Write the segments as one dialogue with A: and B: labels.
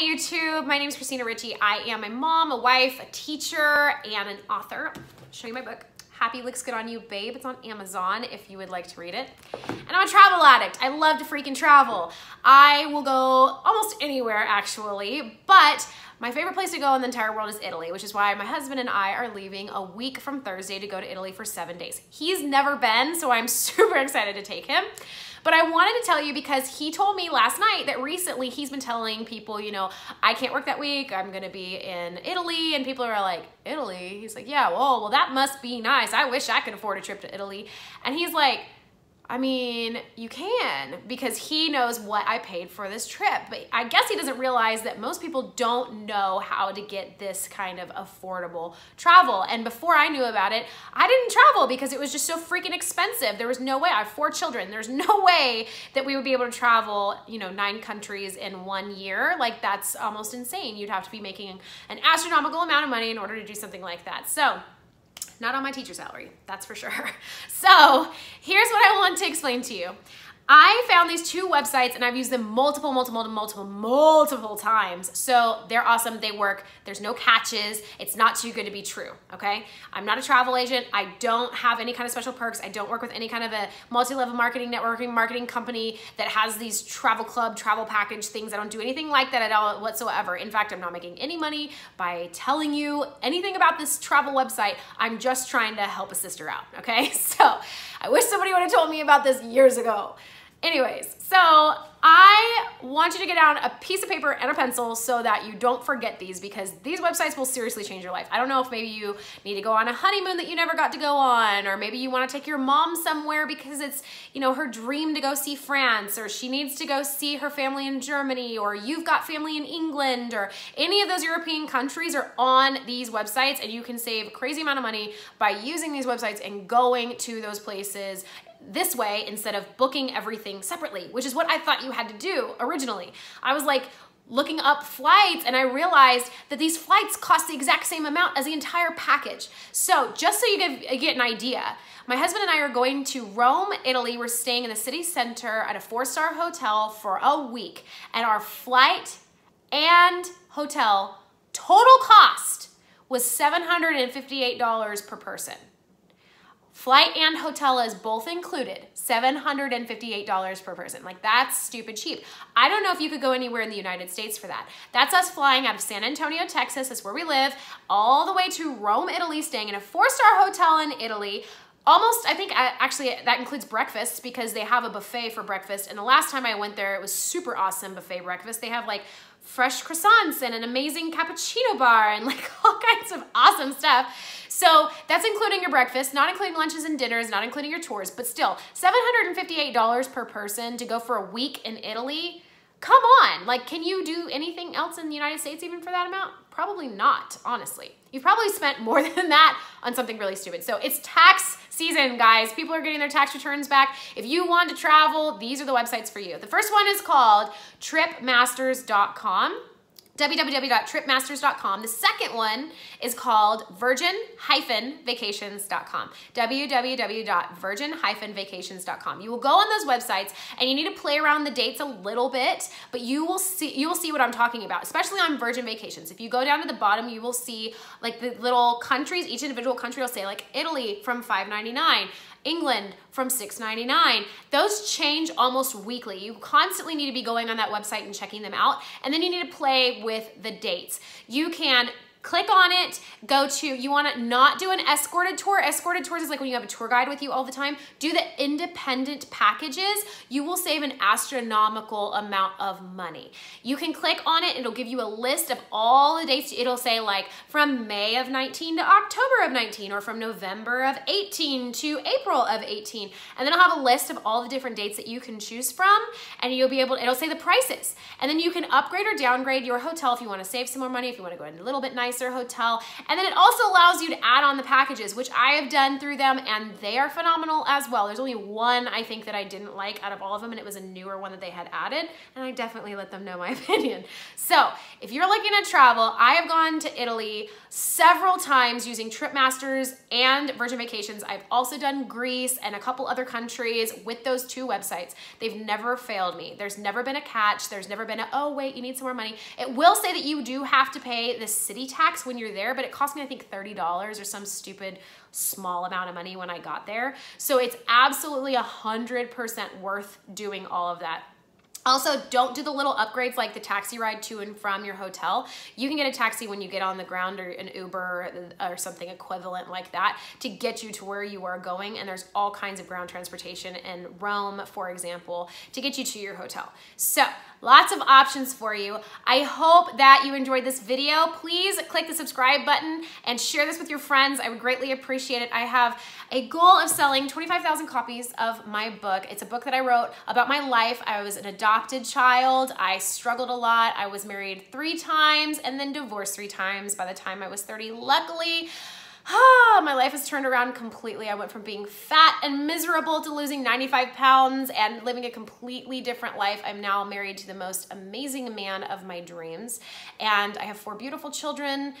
A: YouTube, my name is Kristina Richie. I am a mom, a wife, a teacher, and an author. I'll show you my book. Happy Looks Good on You, Babe. It's on Amazon if you would like to read it. And I'm a travel addict. I love to freaking travel. I will go almost anywhere actually, but my favorite place to go in the entire world is Italy, which is why my husband and I are leaving a week from Thursday to go to Italy for seven days. He's never been, so I'm super excited to take him. But I wanted to tell you because he told me last night that recently he's been telling people, you know, I can't work that week. I'm going to be in Italy. And people are like, Italy? He's like, yeah, well, well, that must be nice. I wish I could afford a trip to Italy. And he's like, I mean, you can because he knows what I paid for this trip. But I guess he doesn't realize that most people don't know how to get this kind of affordable travel. And before I knew about it, I didn't travel because it was just so freaking expensive. There was no way. I have four children. There's no way that we would be able to travel, you know, nine countries in one year. Like that's almost insane. You'd have to be making an astronomical amount of money in order to do something like that. So, not on my teacher salary, that's for sure. So here's what I want to explain to you. I found these two websites and I've used them multiple, multiple, multiple, multiple times. So they're awesome. They work. There's no catches. It's not too good to be true. Okay. I'm not a travel agent. I don't have any kind of special perks. I don't work with any kind of a multi-level marketing, networking, marketing company that has these travel club, travel package things. I don't do anything like that at all whatsoever. In fact, I'm not making any money by telling you anything about this travel website. I'm just trying to help a sister out. Okay. So I wish somebody would have told me about this years ago. Anyways, so I want you to get down a piece of paper and a pencil so that you don't forget these because these websites will seriously change your life. I don't know if maybe you need to go on a honeymoon that you never got to go on, or maybe you want to take your mom somewhere because it's, you know, her dream to go see France, or she needs to go see her family in Germany, or you've got family in England, or any of those European countries are on these websites and you can save a crazy amount of money by using these websites and going to those places this way instead of booking everything separately, which is what I thought you had to do originally. I was like, looking up flights and I realized that these flights cost the exact same amount as the entire package. So just so you get, uh, get an idea, my husband and I are going to Rome, Italy. We're staying in the city center at a four-star hotel for a week and our flight and hotel total cost was $758 per person. Flight and hotel is both included, $758 per person. Like that's stupid cheap. I don't know if you could go anywhere in the United States for that. That's us flying out of San Antonio, Texas, that's where we live, all the way to Rome, Italy, staying in a four-star hotel in Italy, almost i think actually that includes breakfast because they have a buffet for breakfast. And the last time i went there it was super awesome buffet breakfast. They have like fresh croissants and an amazing cappuccino bar and like all kinds of awesome stuff. So that's including your breakfast, not including lunches and dinners, not including your tours, but still $758 per person to go for a week in Italy. Come on, like can you do anything else in the United States even for that amount? Probably not, honestly. You've probably spent more than that on something really stupid. So it's tax season, guys. People are getting their tax returns back. If you want to travel, these are the websites for you. The first one is called tripmasters.com www.tripmasters.com. The second one is called virgin-vacations.com. www.virgin-vacations.com. You will go on those websites and you need to play around the dates a little bit, but you will see you will see what I'm talking about, especially on Virgin Vacations. If you go down to the bottom, you will see like the little countries, each individual country will say like Italy from 599, England from $6.99. Those change almost weekly. You constantly need to be going on that website and checking them out. And then you need to play with the dates. You can click on it, go to, you wanna not do an escorted tour. Escorted tours is like when you have a tour guide with you all the time. Do the independent packages. You will save an astronomical amount of money. You can click on it, it'll give you a list of all the dates. It'll say like from May of 19 to October of 19 or from November of 18 to April of 18. And then I'll have a list of all the different dates that you can choose from and you'll be able, it'll say the prices. And then you can upgrade or downgrade your hotel if you wanna save some more money, if you wanna go in a little bit nicer nicer hotel. And then it also allows you to add on the packages, which I have done through them and they are phenomenal as well. There's only one I think that I didn't like out of all of them and it was a newer one that they had added and I definitely let them know my opinion. So if you're looking to travel, I have gone to Italy several times using TripMasters and Virgin Vacations. I've also done Greece and a couple other countries with those two websites. They've never failed me. There's never been a catch. There's never been a, oh wait, you need some more money. It will say that you do have to pay the city tax when you're there, but it cost me, I think, $30 or some stupid small amount of money when I got there. So it's absolutely 100% worth doing all of that. Also, don't do the little upgrades like the taxi ride to and from your hotel. You can get a taxi when you get on the ground or an Uber or something equivalent like that to get you to where you are going. And there's all kinds of ground transportation in Rome, for example, to get you to your hotel. So lots of options for you. I hope that you enjoyed this video. Please click the subscribe button and share this with your friends. I would greatly appreciate it. I have a goal of selling 25,000 copies of my book. It's a book that I wrote about my life. I was an adopted child. I struggled a lot. I was married three times and then divorced three times by the time I was 30. Luckily, my life has turned around completely. I went from being fat and miserable to losing 95 pounds and living a completely different life. I'm now married to the most amazing man of my dreams. And I have four beautiful children.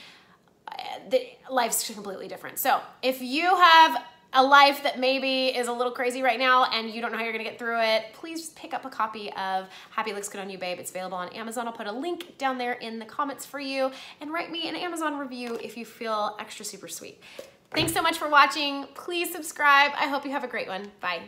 A: Uh, life's completely different. So if you have a life that maybe is a little crazy right now and you don't know how you're gonna get through it, please pick up a copy of Happy Looks Good on You, Babe. It's available on Amazon. I'll put a link down there in the comments for you and write me an Amazon review if you feel extra super sweet. Thanks so much for watching. Please subscribe. I hope you have a great one. Bye.